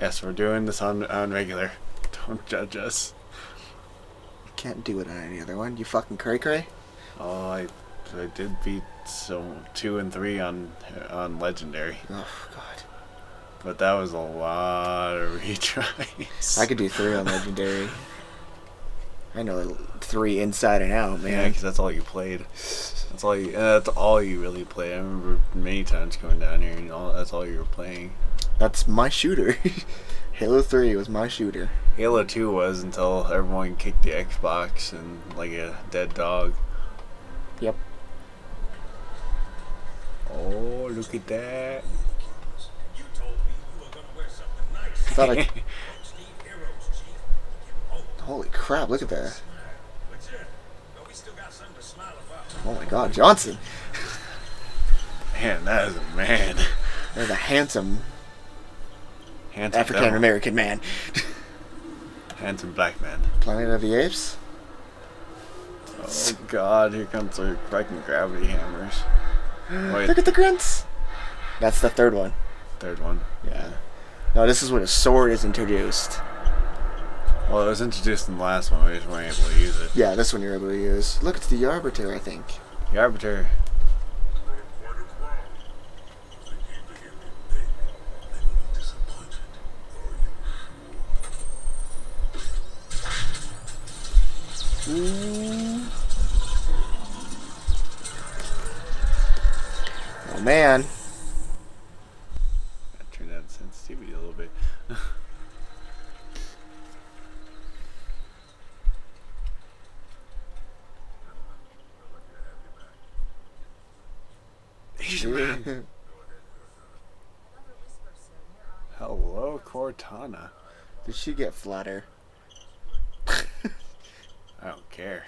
Yes, we're doing this on on regular. Don't judge us. Can't do it on any other one. You fucking cray cray. Oh, I I did beat so two and three on on legendary, Oh god. but that was a lot of retries. I could do three on legendary. I know three inside and out, man. Yeah, because that's all you played. That's all you. That's all you really played. I remember many times coming down here, and all that's all you were playing. That's my shooter. Halo 3 was my shooter. Halo Two was until everyone kicked the Xbox and like a dead dog. Yep. Oh, look at that! You told me you were gonna wear something nice. Thought I, Need heroes, Chief. Give 'em hope. holy crap, look at that. But yeah, but we still got something to smile about. Oh my god, Johnson. Man, that is a man. There's a handsome Handsome African. American man. Handsome black man. Planet of the Apes? Oh God! Here comes the fucking gravity hammers. Wait, Look at the grunts. That's the third one. third one. Yeah. No, this is when a sword is introduced. Well, it was introduced in the last one. We just weren't able to use it. Yeah, this one you're able to use. Look, it's the Arbiter, I think. The Arbiter. Oh man. I turned down sensitivity a little bit. Hello, Cortana. Did she get flatter? I don't care.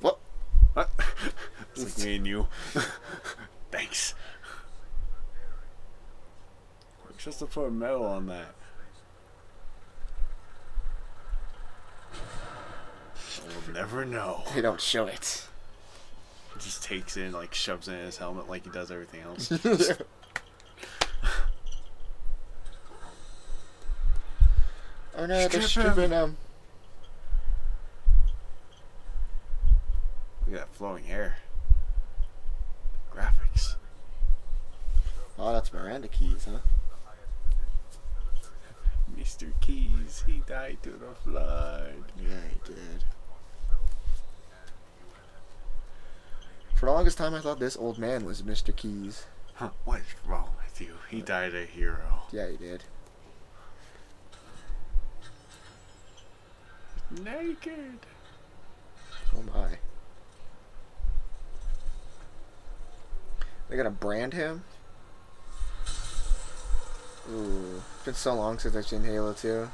What? What? it's like me and you. Thanks. We're put on that. We'll never know. They don't show it. He just takes it and like shoves it in his helmet like he does everything else. oh no, they're Strip stripping him. Look at that flowing hair. Graphics. Oh, that's Miranda Keyes, huh? Keyes, he died to the flood. Yeah, he did. For the longest time, I thought this old man was Mr. Keyes. Huh, what is wrong with you? He died a hero. Yeah, he did. Naked. Oh my. They're gonna brand him? Ooh. It's been so long since I've seen Halo 2.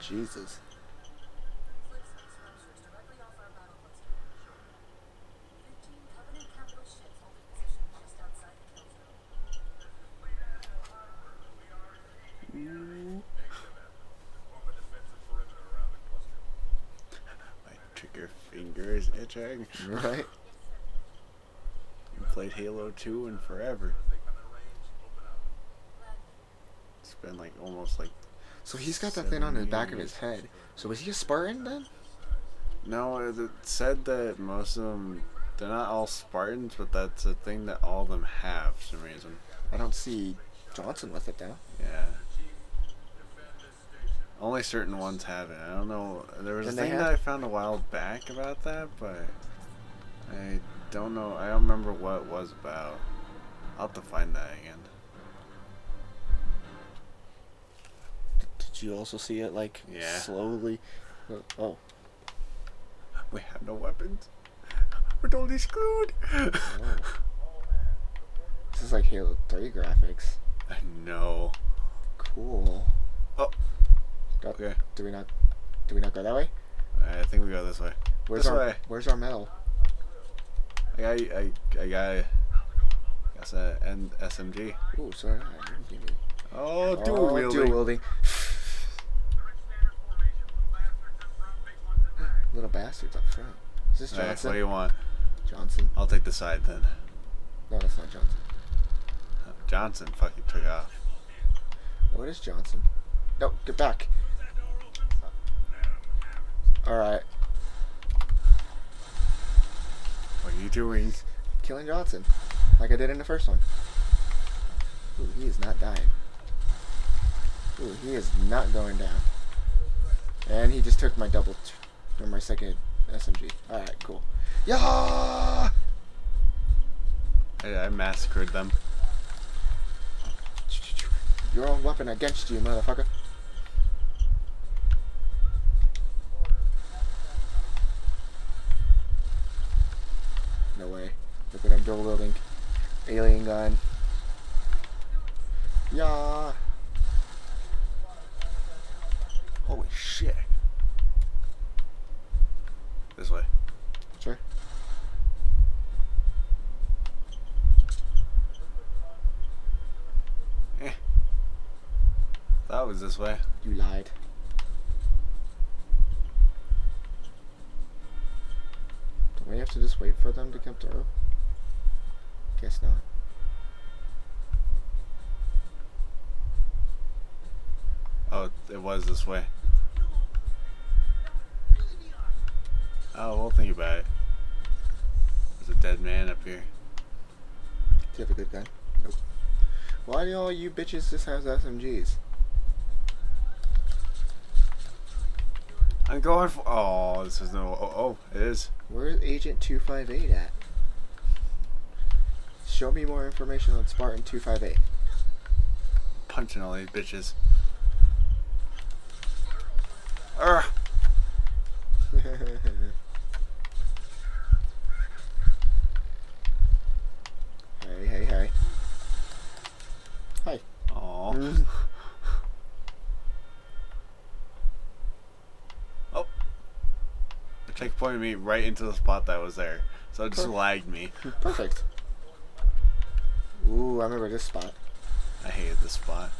Jesus. My trigger finger is itching. Right? Played Halo 2 in forever. It's been like almost like So he's got that thing on the back of his head. So was he a Spartan then? no. It said that most of them they're not all Spartans, but that's a thing that all of them have for some reason. I don't see Johnson with it though. Yeah. Only certain ones have it. I don't know. There was a And thing that I found a while back about that, but I don't know. I don't remember what it was about. I'll have to find that again. Did you also see it like Yeah. slowly? Oh, We have no weapons. We're totally screwed. oh. this is like Halo 3 graphics. I know. Cool. Oh. Do, Okay. do we not? Do we not go that way? I think we go this way. Where's This our way. Where's our medal? I got. I. I got. That's a N SMG. Ooh, sorry. I didn't give you- Oh, dual Oh, wielding. dual wielding. Little bastards up front. Is this Johnson? what do you want? Johnson. I'll take the side then. No, that's not Johnson. Johnson fucking took off. What is Johnson? No, get back. Alright, What are you doing? killing Johnson. Like I did in the first one. Ooh, he is not dying. Ooh, he is not going down. And he just took my double, or my second SMG. Alright, cool. Yeah! I, I massacred them. Your own weapon against you, motherfucker. No way. Look what I'm dual wielding. Alien gun. Yeah. Holy shit. This way. Sure. Eh. That was this way. You lied. To just wait for them to come through? Guess not. Oh, it was this way. Oh, we'll think about it. There's a dead man up here. Do you have a good gun? Nope. Why do all you bitches just have SMGs? I'm going for. Oh, this is no. Oh, oh it is. Where's Agent 258 at? Show me more information on Spartan 258. Punching all these bitches. Urgh. hey, hey, hey. Hi. Aw. Mm. Oh. Checkpointed me right into the spot that was there. So it just Perfect. lagged me. Perfect. Ooh, I remember this spot. I hated this spot.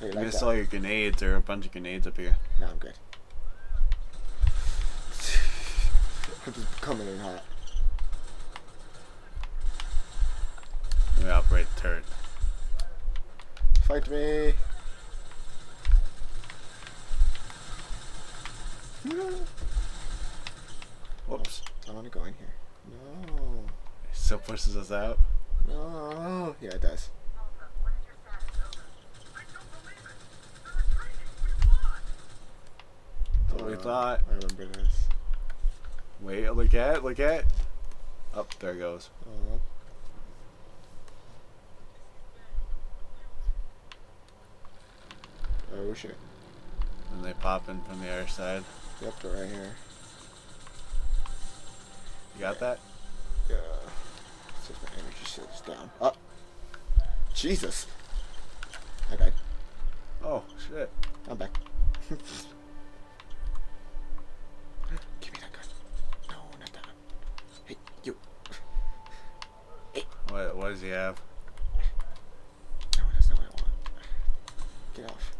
Hey, You like missed that. all your grenades. There are a bunch of grenades up here. No, I'm good. I'm just coming in hot. Let me operate the turret. Fight me! Whoops. I want to go in here. No. It still pushes us out. No. Yeah, it does. That's what we Uh, thought. I remember this. Wait, look at, look at. Up there it goes. Oh. Oh shit. And they pop in from the other side. Yep, they're right here. You got that? Yeah. Says my energy shield's down. Up. Jesus. I died. Oh, shit. I'm back. Give me that gun. No, not that. Hey, you. What, what does he have? No, that's not what I want. Get off.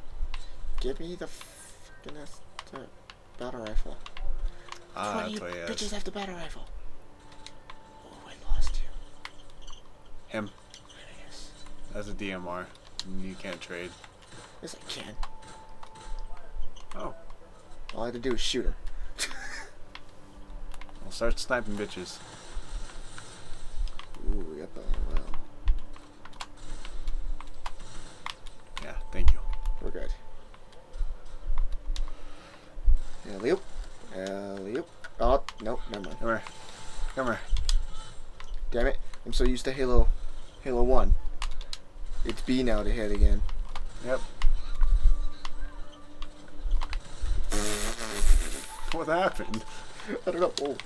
Give me the fucking ass battle rifle. Ah, Why that's do you has. bitches have the battle rifle? Oh, I lost you. Him. Yes. That's a DMR. You can't trade. Yes, I can. Oh. All I had to do is shoot him. We'll start sniping bitches. Ooh, we got the well. Yeah, thank you. We're good. Alley oop. Alley oop. Oh, nope, never mind. Come here. Come here. Damn it. I'm so used to Halo Halo 1. It's B now to hit again. Yep. What happened? I don't know.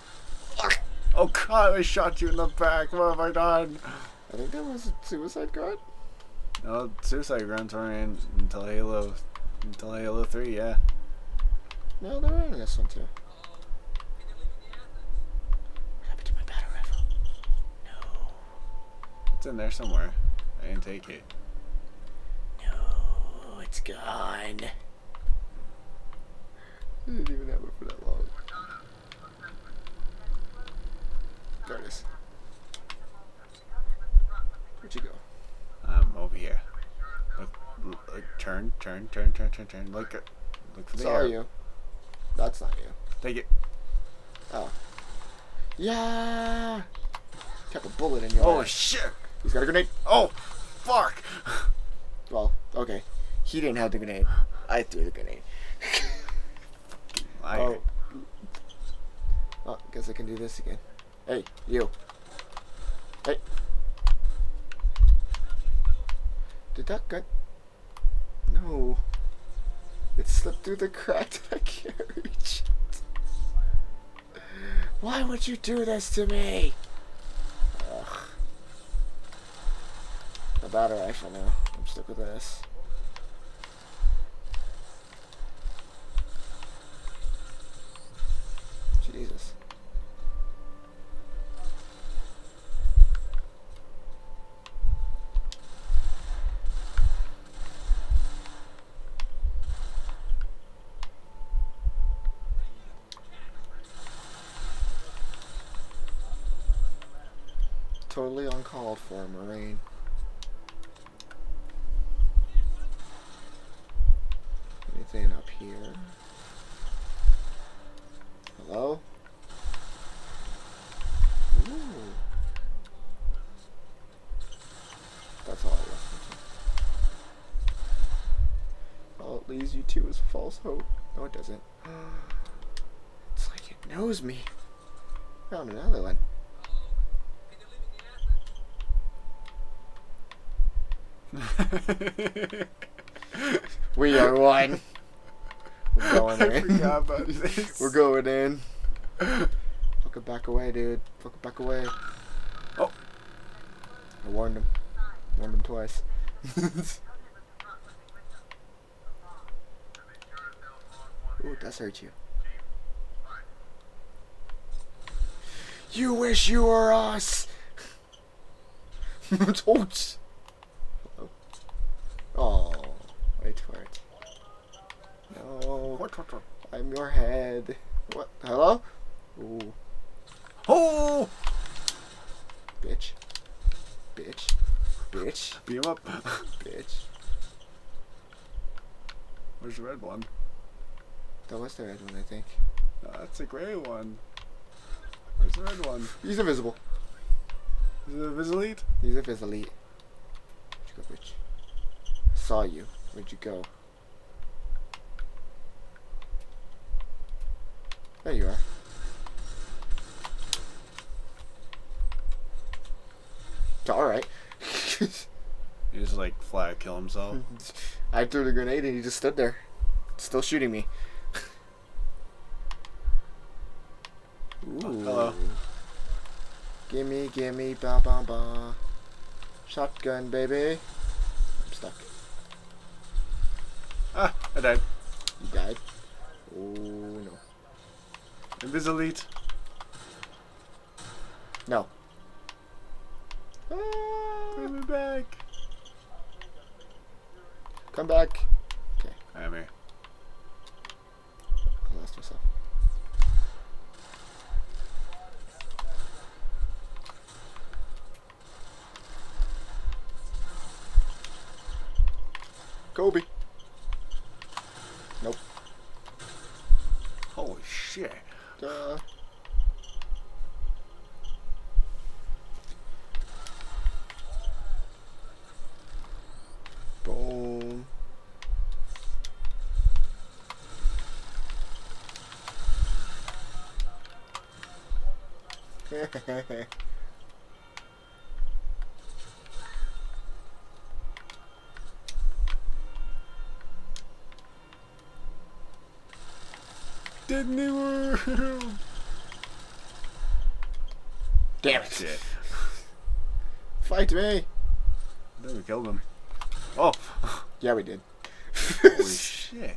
Oh, Oh god, I shot you in the back. What have I done? I think that was a suicide guard. No, suicide grunts weren't in until Halo, until Halo 3, yeah. No, they were in this one too. in there somewhere. I didn't take it. No, it's gone. I didn't even have it for that long. There it is. Where'd you go? I'm over here. Look, look, turn, turn, turn, turn, turn, turn. Look, look for the you. That's not you. Take it. Oh. Yeah. Kept a bullet in your. Oh head. shit. He's got a grenade. Oh, fuck! Well, okay. He didn't have the grenade. I threw the grenade. I, Oh. Oh, guess I can do this again. Hey, you. Hey. Did that gun? No. It slipped through the crack that I can't reach it. Why would you do this to me? Ugh. A battle rifle now. I'm stuck with this. Jesus. Totally uncalled for, Marine. Anything up here? Hello? Ooh. That's all I left. All it leads you to is false hope. Oh, no, it doesn't. It's like it knows me. Found another one. We are one. We're going in. forgot about this. We're going in. Fucking back away, dude. Fucking back away. Oh. I warned him. Warned him twice. Ooh, does hurt you. You wish you were us! Oops. Oh, wait for it. No? I'm your head. What? Hello? Ooh, Oh! bitch. Bitch. Bitch. Beat him up. Bitch. Where's the red one? That was the red one, I think. No, that's a gray one. Where's the red one? He's invisible. Is it Visalite? He's invisible. Where'd you go, bitch? I saw you. Where'd you go? There you are. Alright. He just like flat kill himself. I threw the grenade and he just stood there. Still shooting me. Ooh. hello. Gimme, gimme, ba ba ba. Shotgun, baby. I'm stuck. Ah, I died. You died. Oh no. Invisalite. No. Bring me back. Come back. Kobe. Nope. Holy shit. Uh, boom. He work? Damn it. Shit. Fight me. I think we killed him. Oh, Yeah, we did. holy shit.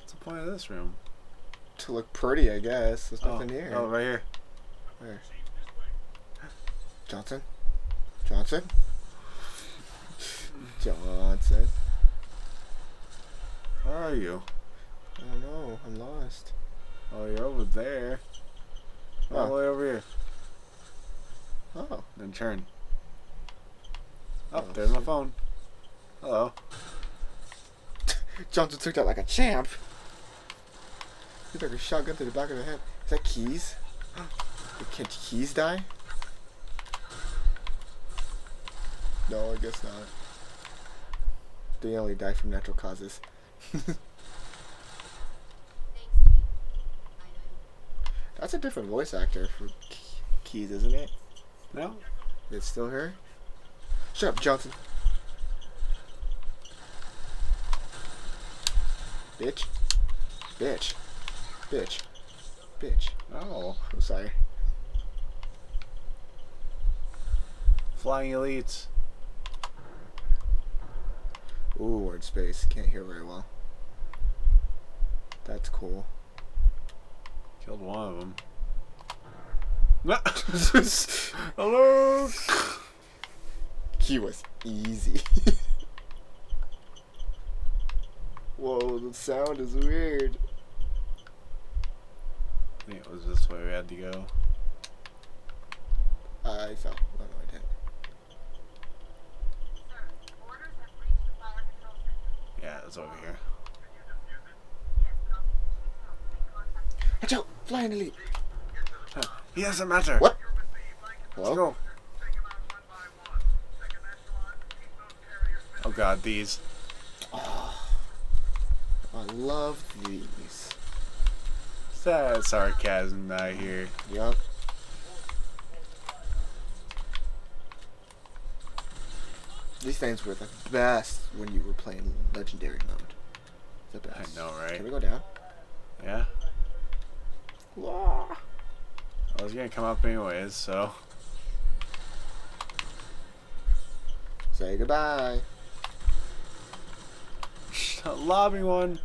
What's the point of this room? to look pretty, I guess. There's Oh, nothing here. oh, right here. Where? Johnson? Johnson? Johnson? Where are you? I don't know. I'm lost. Oh, you're over there. All the way over here. Oh. Then turn. Oh, Oh, there's my phone. Hello. Johnson took that like a champ. He took a shotgun to the back of the head. Is that Keyes? Can Keyes die? No, I guess not. They only die from natural causes. That's a different voice actor for Keyes, isn't it? No? It's still her? Shut up, Johnson. Bitch. Bitch. Bitch. Bitch. Oh. I'm sorry. Flying elites. Ooh, word space. Can't hear very well. That's cool. Killed one of them. Hello. He was easy. Whoa, the sound is weird. I think it was this way we had to go. I fell. Oh, no, I didn't. Yeah, it's over here. Watch out! Flying elite! He doesn't matter. What? Let's go. Oh god, these. Oh, I love these. Sad sarcasm I hear. Yup. These things were the best when you were playing legendary mode. The best. I know, right? Can we go down? Yeah. Wah. I was gonna come up anyways, so. Say goodbye. Lobby one.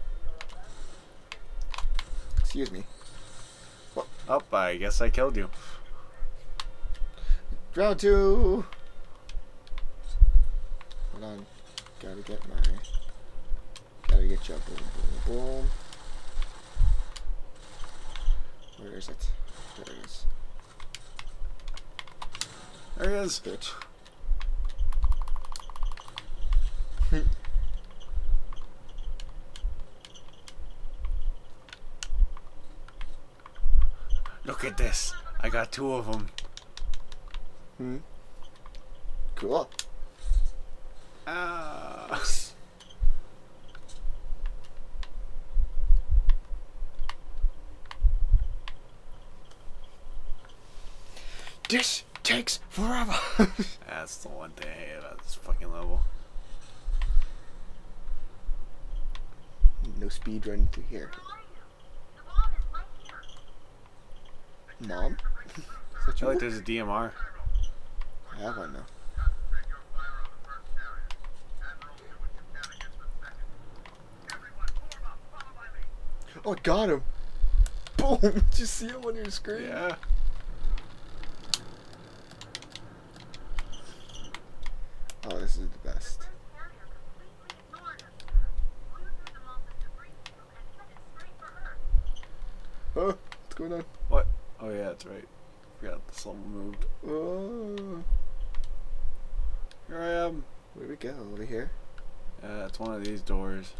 Excuse me. Oh, I guess I killed you. Round two. Hold on. Gotta get my. Gotta get you. Boom, boom, boom. Where is it? There it is. There he is. Bitch. Look at this. I got two of them. Hmm. Cool. Ah. This takes forever. That's the one thing I hate about this fucking level. no speed running through here. Mom? Is I feel like there's a DMR. I have one now. Oh, I got him. Boom! Did you see him on your screen? Yeah. Oh, this is the best. Oh, what's going on? What? Oh yeah, that's right. Forgot this level moved. Oh, Here I am. where we go? Over here? Yeah, it's one of these doors.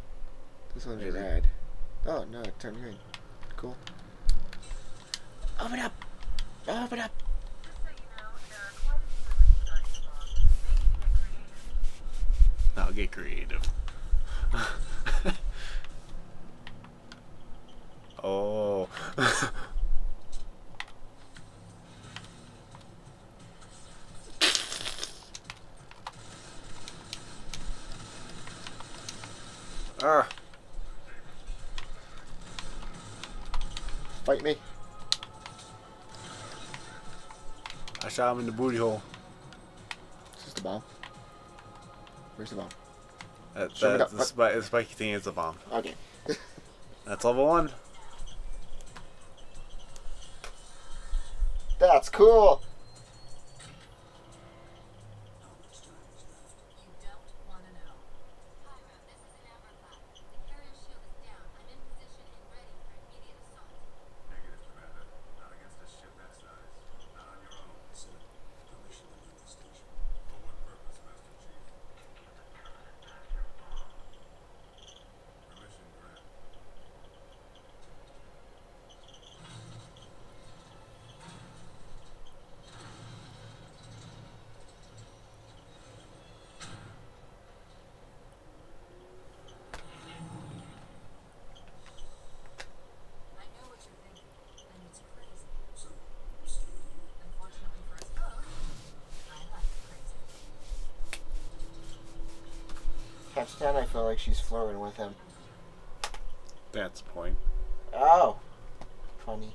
This one's Maybe. red. Oh, no, it turned green. Cool. Open up! Open up! I'll get creative. oh. shot him in the booty hole. Is this the bomb? Where's the bomb? That, that's that- the, spi- the spiky thing is a bomb. Okay. That's level one. That's cool! You don't want to know. Cairo, this is an Amber Clad. The carrier shield is down. I'm in position and ready for immediate assault. Negative, Commander. Not against a ship that size. Not on your own. Sir, permission to leave the station. For what purpose, Master Chief? And I feel like she's flirting with him. That's the point. Oh. Funny.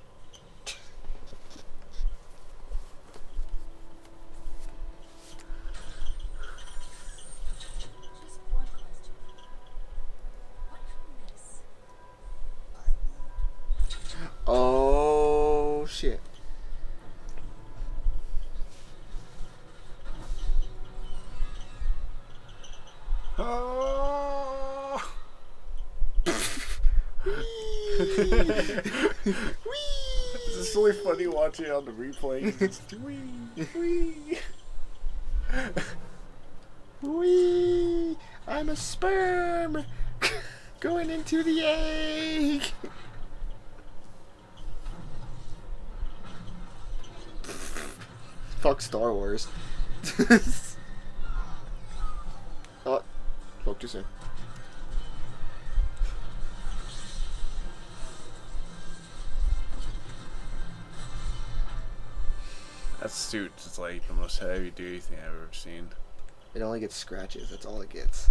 Watching it on the replay. It's just wee, wee. Wee! I'm a sperm going into the egg. Fuck Star Wars. Suit is like the most heavy duty thing I've ever seen. It only gets scratches. That's all it gets.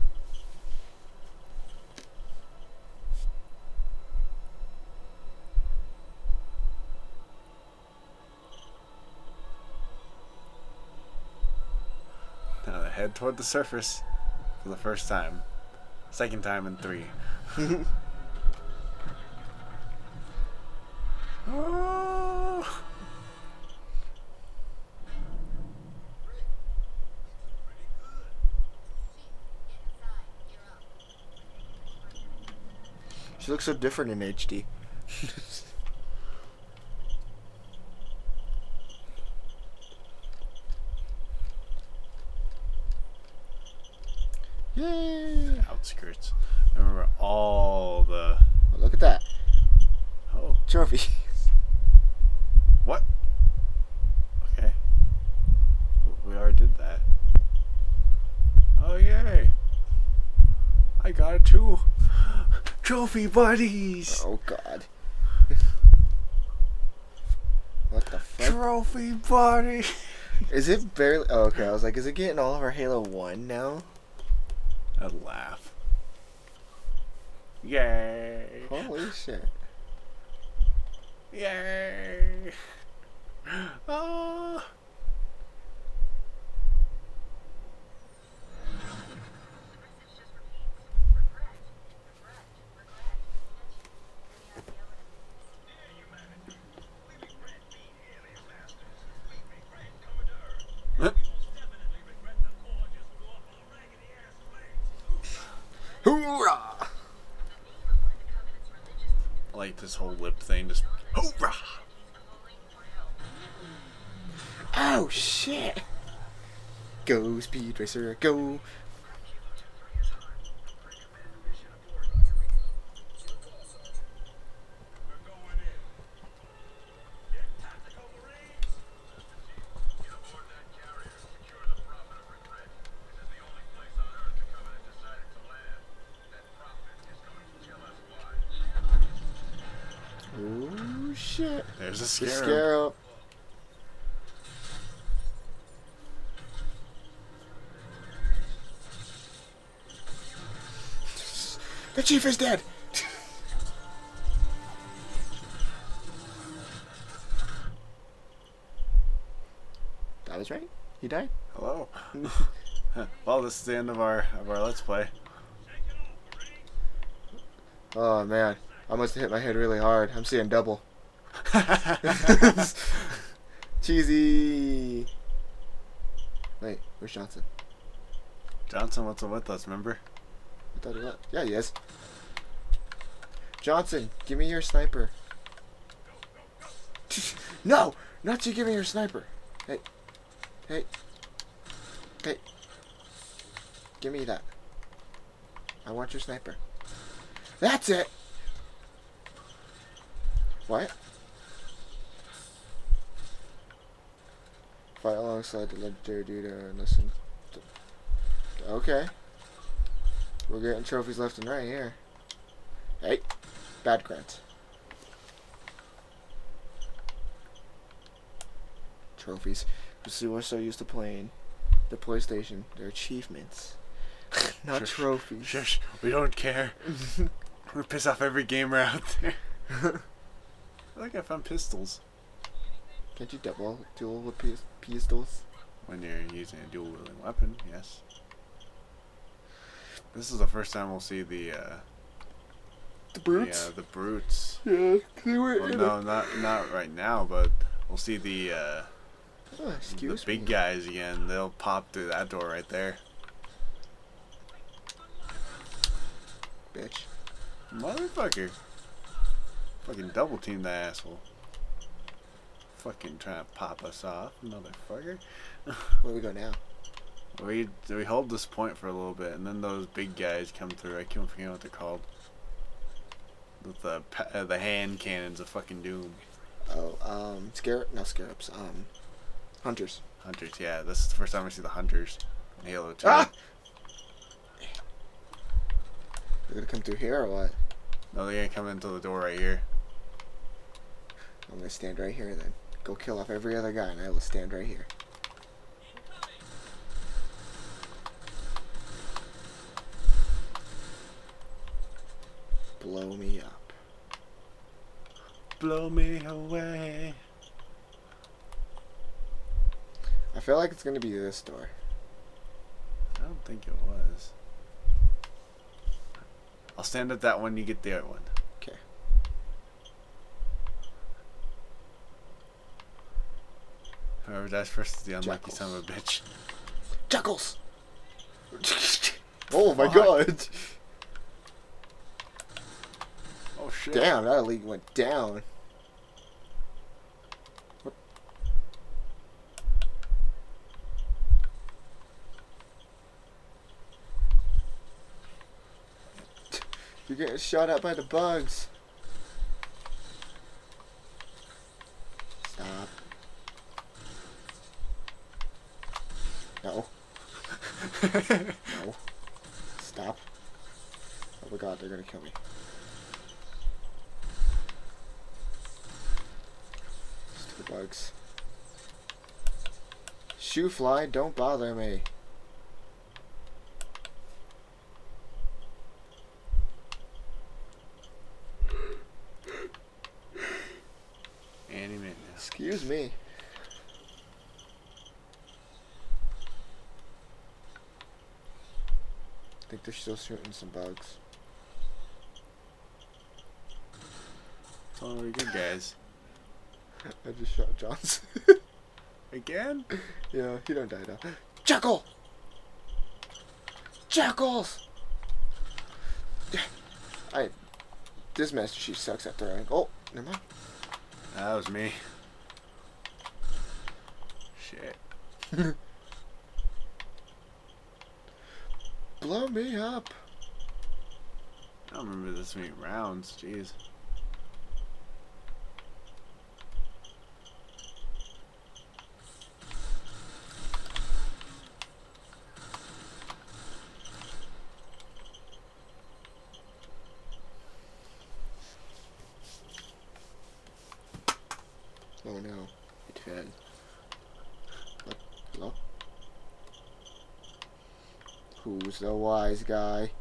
Now they head toward the surface for the first time. Second time in three. looks so different in HD. Yay! Outskirts. I remember all the. Oh, look at that Oh, trophy. what? Okay. We already did that. Oh, yay! I got it too! Trophy buddies! Oh God. what the fuck? Trophy buddy! Is it barely? Oh, okay. I was like, is it getting all of our Halo One now? I laugh. Yay! Holy shit! Yay! Oh! Hoorah! Like this whole lip thing, just hoorah! Oh shit! Go Speed Racer, go! We're going in. Get tactical marines. Get aboard that carrier. Secure the prophet of regret. This is the only place on Earth the Covenant decided to land. That prophet is going to tell us why. Oh shit! There's a The scarab. Scarab. The chief is dead. that was right. He died. Hello. well, this is the end of our of our let's play. Oh man, I must have hit my head really hard. I'm seeing double. Cheesy. Wait, where's Johnson? Johnson wasn't with us, remember? I thought he. Yeah, he is. Johnson, give me your sniper. no, not you. Give me your sniper. Hey, hey, hey. Give me that. I want your sniper. That's it. What? Fight alongside the legendary dude and listen. to- Okay. We're getting trophies left and right here. Hey, bad grant. Trophies. See, we're so used to playing the PlayStation. They're achievements. Not Shush. trophies. Shush, we don't care. we piss off every gamer out there. I think I found pistols Can't you double duel with pistols? when you're using a dual wielding weapon. Yes. This is the first time we'll see the uh, The the, brutes? uh, the brutes. Yeah, they were Well, no, it. not not right now, but we'll see the uh, Oh, the big me. guys again. They'll pop through that door right there. Bitch. Motherfucker. Fucking double team that asshole. Fucking trying to pop us off, motherfucker. Where we go now? We we hold this point for a little bit, and then those big guys come through. I can't forget what they're called. With the uh, the hand cannons of fucking doom. Oh, um, scarab, no scarabs, um, hunters. Hunters, yeah. This is the first time I see the hunters in Halo 2. Ah! They're gonna come through here or what? No, they're gonna come into the door right here. I'm gonna stand right here then. Go kill off every other guy and I will stand right here. Blow me up. Blow me away. I feel like it's gonna be this door. I don't think it was. I'll stand at that one. You get the other one. Okay. Whoever dies first is the unlucky son of a bitch. Chuckles! oh my Fuck. god! Oh shit! Damn, that league went down. You're getting shot at by the bugs. Stop. No. no. Stop. Oh my god, they're gonna kill me. Bugs. Shoo fly, don't bother me. Any minute. Excuse me. I think they're still shooting some bugs. Oh, all really good guys. I just shot Johnson. Again? yeah, he don't die now. Jackal! Jackals! I. This Master Chief sucks at throwing. Oh, never mind. That was me. Shit. Blow me up. I don't remember this many rounds. Jeez. Oh no, it fell. What? Hello? Who's the wise guy?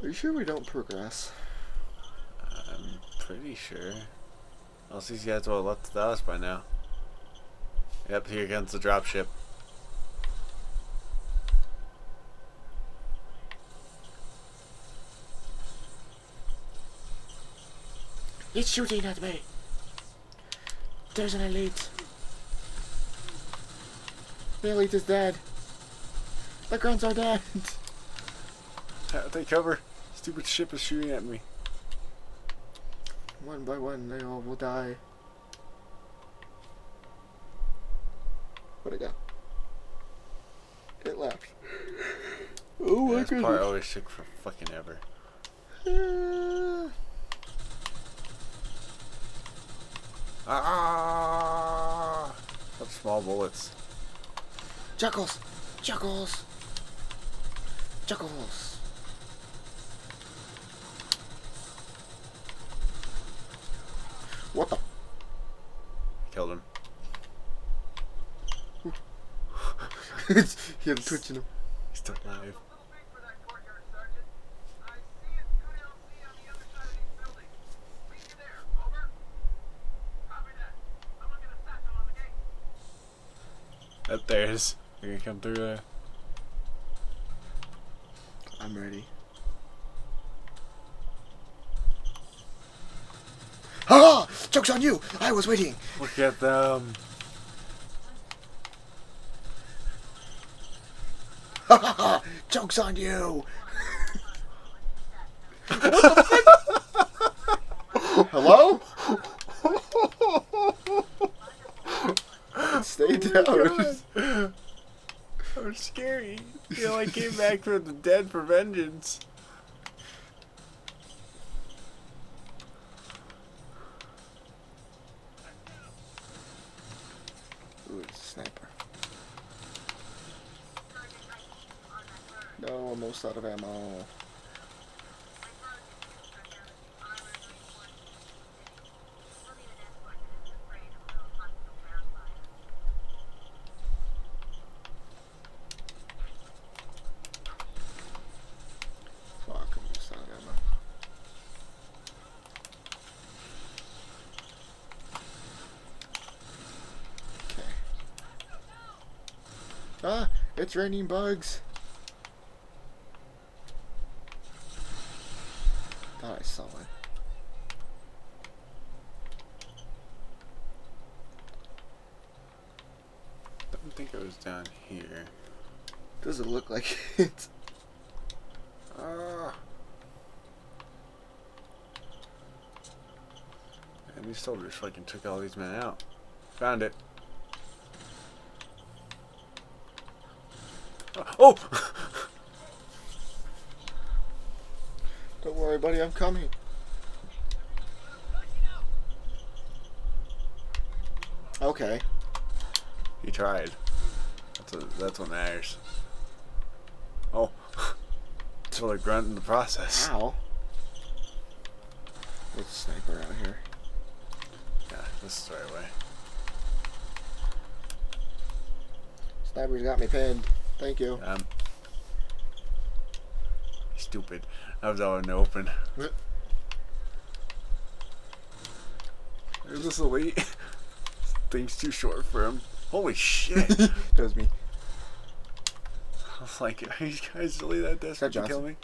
Are you sure we don't progress? I'm pretty sure. Else these guys will have left us by now. Yep, here comes the dropship. It's shooting at me. There's an elite. The elite is dead. The grunts are dead. Ha- Take cover. Stupid ship is shooting at me. One by one, they all will die. Where'd it go? It left. Oh my Yeah, this part always took for fucking ever. Ah! That's small bullets. Chuckles! Chuckles! Chuckles! What the? Killed him. he had a him. He's still alive. Up there's. They're gonna come through there. I'm ready. Ah! Joke's on you! I was waiting! Look at them. Ha ha ha! Joke's on you! Hello? Stay down. That was scary. You know, I came back from the dead for vengeance. Ooh, it's a sniper. No, almost out of ammo. Fuck, I'm almost out of ammo. Okay. Ah, it's raining bugs. Thought I saw one. I don't think it was down here. Doesn't look like it. Ah. And these soldiers fucking took all these men out. Found it. Oh! Don't worry, buddy, I'm coming. Okay. he tried. That's what, that's what matters. Oh. Still a grunt in the process. Ow. There's a sniper out here. Yeah, this is the right way. Sniper's got me pinned. Thank you. Um. Stupid. I was out in the open. What? There's this elite. Thing's too short for him. Holy shit. that was me. I was like, are you guys really that desperate to kill me?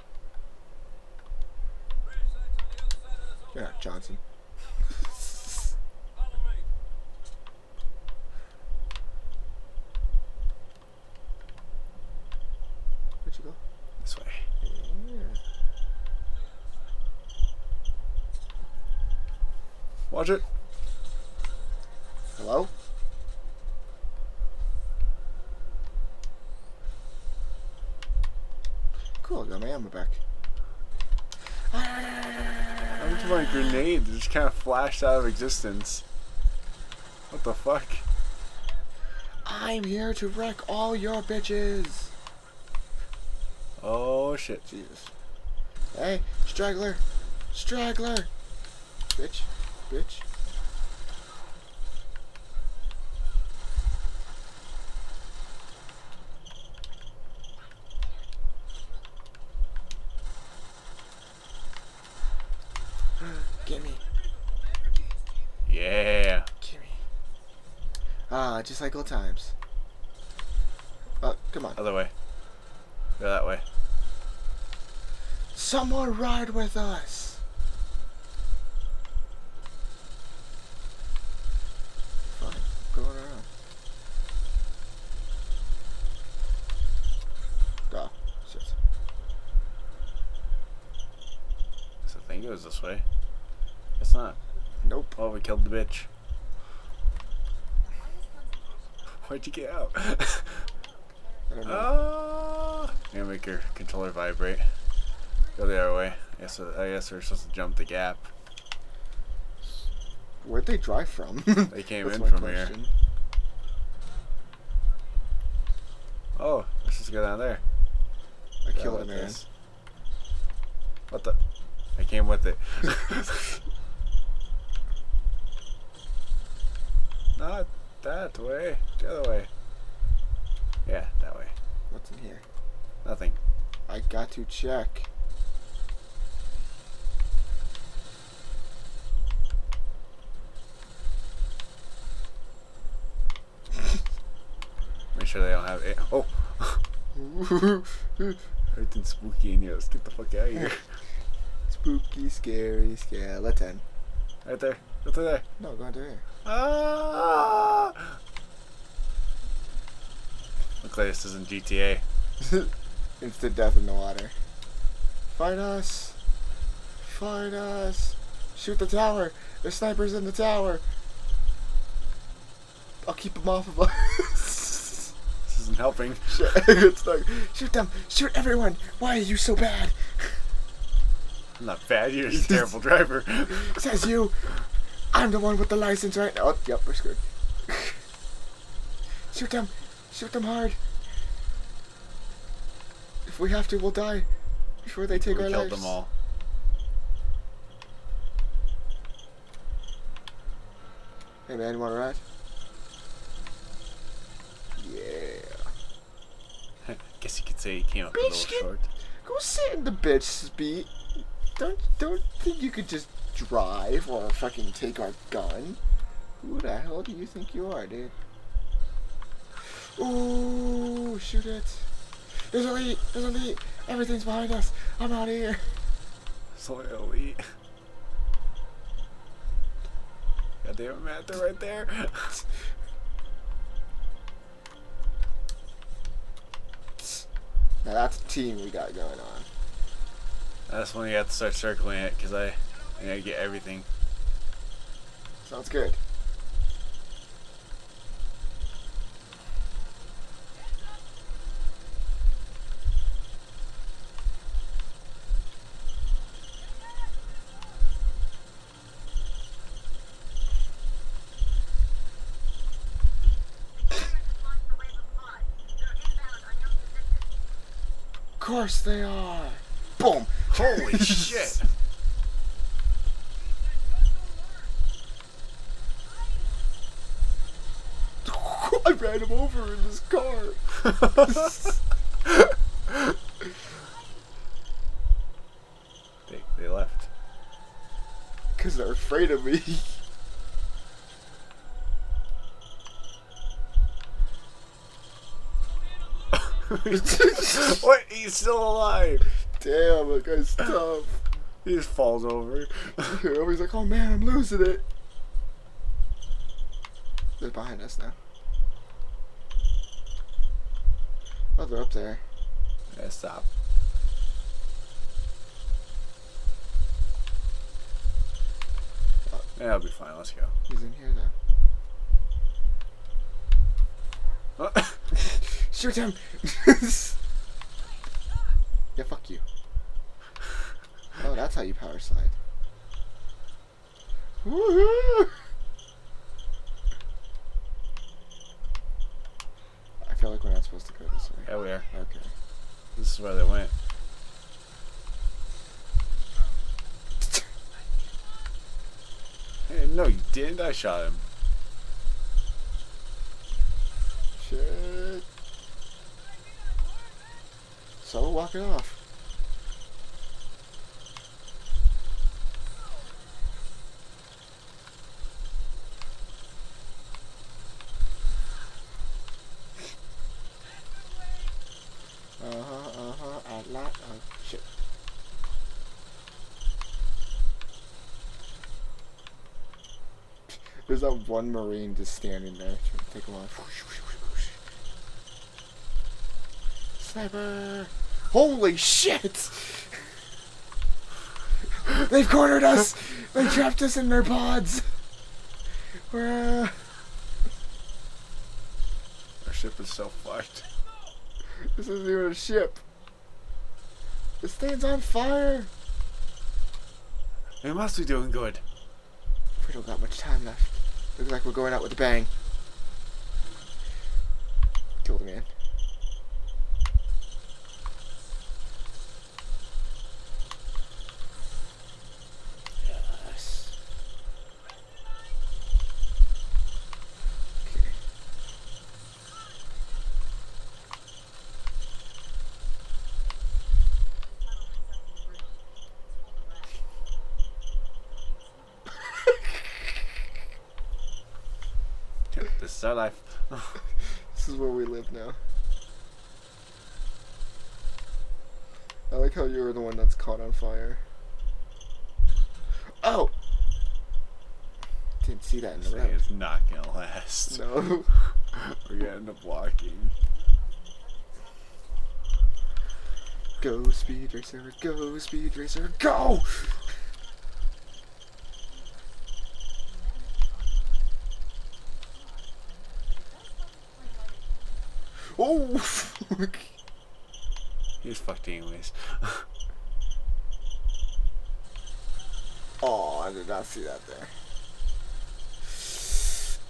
Yeah, Johnson. Follow me. Where'd you go? This way. Yeah. It. Hello? Cool, I got my ammo back. I went to my grenade that just kind of flashed out of existence. What the fuck? I'm here to wreck all your bitches. Oh shit. Jesus. Hey, straggler. Straggler. Bitch. Bitch. Gimme. Yeah. Gimme. Ah, just like old times. Uh, come on. Other way. Go that way. Someone ride with us. Fine, going around. Oh, shit. So I think it was this way. It's not. Nope. Oh, we killed the bitch. Why'd you get out? I don't know. Ah! I'm gonna make your controller vibrate. Go the other way. I guess, I guess we're supposed to jump the gap. Where'd they drive from? They came in from question. here. Oh, let's just go down there. I killed a man. this. What the? I came with it. Not that way. The other way. Yeah, that way. What's in here? Nothing. I got to check. Make sure they don't have it. Oh, everything's spooky in here. Let's get the fuck out of here. Spooky, scary skeleton. Right there. Right there. No, go into here. Ah! Look like this isn't GTA. Instant death in the water. Fight us! Fight us! Shoot the tower! There's snipers in the tower! I'll keep them off of us. This isn't helping. Shit, I got stuck. Shoot them! Shoot everyone! Why are you so bad? I'm not bad. You're just a terrible driver. Says you! I'm the one with the license right now. Oh, yep, we're screwed. Shoot them! Shoot them hard! If we have to, we'll die before they take we our killed lives. them all. Hey man, you want to ride? Yeah. Guess you could say he came up a little short. Go sit in the bitch's seat. Don't don't think you could just drive or fucking take our gun. Who the hell do you think you are, dude? Ooh, shoot it. There's lead. There's lead. Everything's behind us. I'm out of here. So elite. God damn it, Matt, they're right there. Now that's a team we got going on. That's when you have to start circling it, because I, I gotta get everything. Sounds good. Of course they are. Boom. Holy shit! I ran him over in this car. they, they left. Because they're afraid of me. what? He's still alive. Damn, that guy's tough. He just falls over. He's like, oh man, I'm losing it. They're behind us now. Oh, they're up there. yeah, stop. Yeah, I'll be fine. Let's go. He's in here though. Shoot him! yeah, fuck you. Oh, that's how you power slide. Woohoo! I feel like we're not supposed to go this way. yeah, we are. Okay. This is where they went. Hey, no, you didn't. I shot him. Shit. So walk it off. Uh huh, uh huh, a lot of shit. There's that one Marine just standing there trying to take him off. Sniper! Holy shit! They've cornered us! They trapped us in their pods! We're, uh, Our ship is so fucked. this isn't even a ship. This thing's on fire! We must be doing good. We don't got much time left. Looks like we're going out with a bang. Kill the man. Yes. Okay. This is our life. This is where we live now. I like how you're the one that's caught on fire. Oh! Didn't see that in This the thing round. is not gonna last. No. We're gonna end up walking. Go, Speed Racer, go, Speed Racer, go! Oh! fuck. He's fucked anyways. Oh, I did not see that there.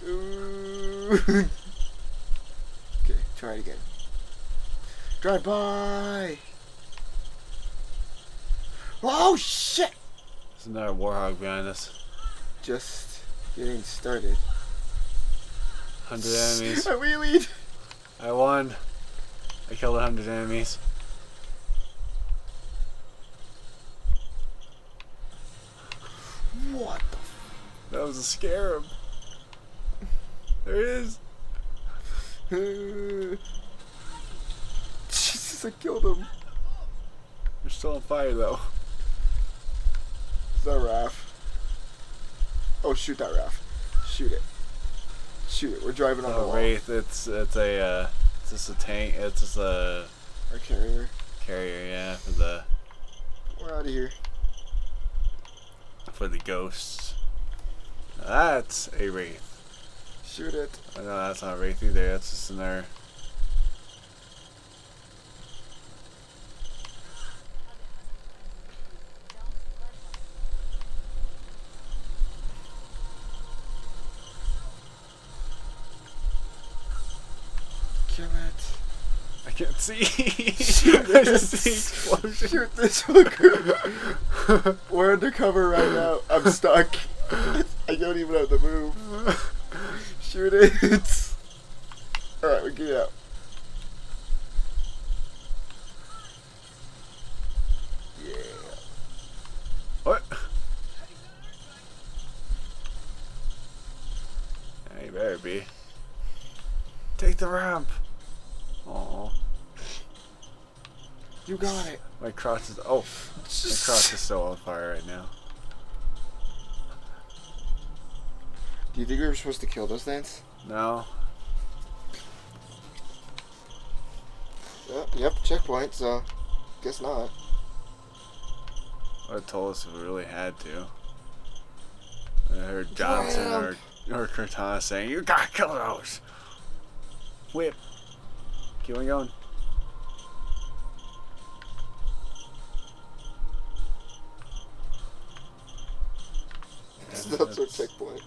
Ooh. okay, try it again. Drive by! Oh shit! There's another warthog behind us. Just getting started. Hundred enemies. I wheelied! I won. I killed a hundred enemies. What the That was a scarab. There it is. Jesus, I killed him. They're still on fire though. Is that Wraith? Oh, shoot that Wraith. Shoot it. Shoot it. We're driving on the Oh. Wraith, it's it's a uh, it's just a tank. It's just a Our carrier. carrier, yeah, for the We're out of here. for the ghosts. That's a wraith. Shoot it. Oh, no, that's not a wraith either. That's just another. Kill it. I can't see. Shoot I just see explosion. Shoot this hooker. We're undercover right now. I'm stuck. I don't even have the move. Shoot it. Alright, we get out. Yeah. What? You better be. Take the ramp. Oh, You got it. my cross is. Oh, my cross is so on fire right now. Do you think we were supposed to kill those things? No. Yep, yep, checkpoint, so guess not. Would have told us if we really had to. I heard Johnson or, or Cortana saying, You gotta kill those! Whip. Keep on going. That's our checkpoint.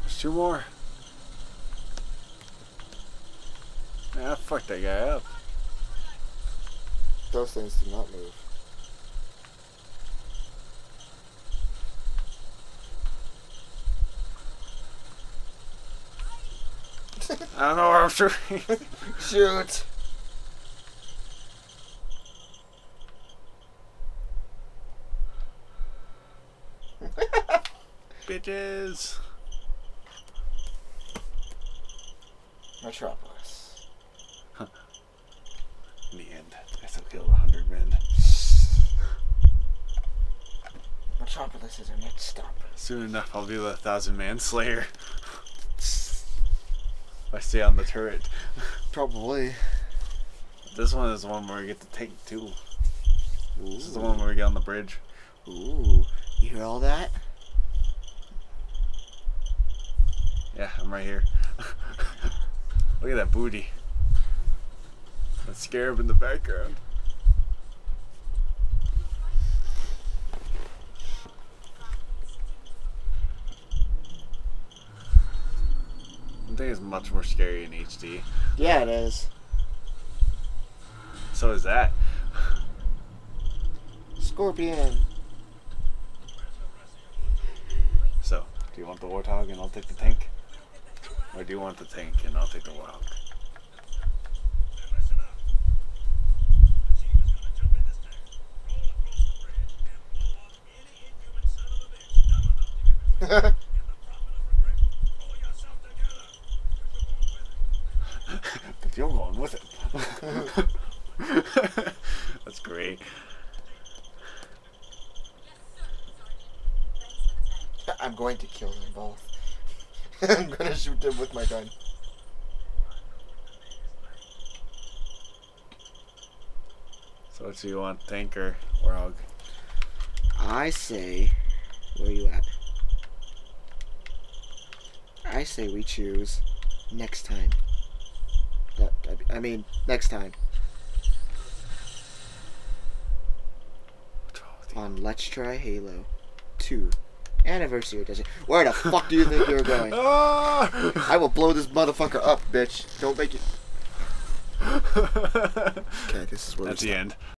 There's two more. Ah, fuck that guy up. Those things do not move. I don't know where I'm shooting. Shoot! Bitches. Metropolis. In the end, I still killed a hundred men. Metropolis is our next stop. Soon enough, I'll be the thousand man slayer. If I stay on the turret. Probably. This one is the one where we get to tank too. Ooh. This is the one where we get on the bridge. Ooh. You hear all that? Right here. Look at that booty. That scarab in the background. I think it's much more scary in HD. Yeah, it is. So is that. Scorpion. So, do you want the warthog and I'll take the tank? Or do you want the tank and I'll take the warthog? Then listen up. The chief is gonna jump in this tank, roll across the bridge, and but you're going with it. That's great. I'm going to kill them both. I'm gonna shoot them with my gun. So what do you want, tank or warthog? I say, where you at? I say we choose next time. That- I- I mean, next time on Let's Try Halo 2 Anniversary Edition. Where the fuck do you think you're going? I will blow this motherfucker up, bitch. Don't make it. Okay, this is where That's we the end.